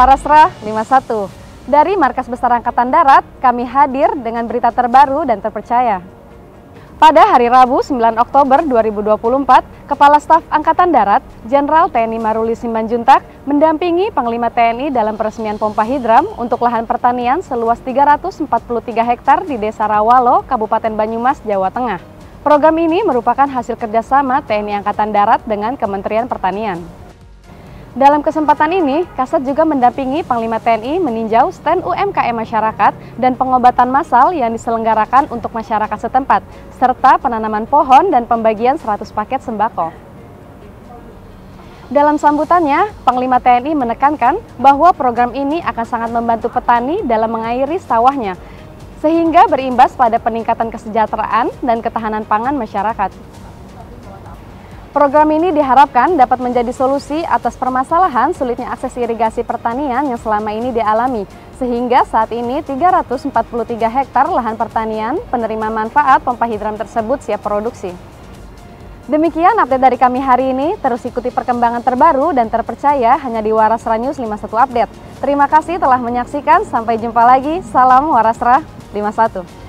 Warasra 51. Dari Markas Besar Angkatan Darat, kami hadir dengan berita terbaru dan terpercaya. Pada hari Rabu 9 Oktober 2024, Kepala Staf Angkatan Darat, Jenderal TNI Maruli Simanjuntak, mendampingi Panglima TNI dalam peresmian pompa hidram untuk lahan pertanian seluas 343 hektar di Desa Rawalo, Kabupaten Banyumas, Jawa Tengah. Program ini merupakan hasil kerjasama TNI Angkatan Darat dengan Kementerian Pertanian. Dalam kesempatan ini, Kasat juga mendampingi Panglima TNI meninjau stand UMKM masyarakat dan pengobatan massal yang diselenggarakan untuk masyarakat setempat, serta penanaman pohon dan pembagian 100 paket sembako. Dalam sambutannya, Panglima TNI menekankan bahwa program ini akan sangat membantu petani dalam mengairi sawahnya, sehingga berimbas pada peningkatan kesejahteraan dan ketahanan pangan masyarakat. Program ini diharapkan dapat menjadi solusi atas permasalahan sulitnya akses irigasi pertanian yang selama ini dialami, sehingga saat ini 343 hektar lahan pertanian penerima manfaat pompa hidram tersebut siap produksi. Demikian update dari kami hari ini, terus ikuti perkembangan terbaru dan terpercaya hanya di Warasra News 51 Update. Terima kasih telah menyaksikan, sampai jumpa lagi, salam Warasra 51.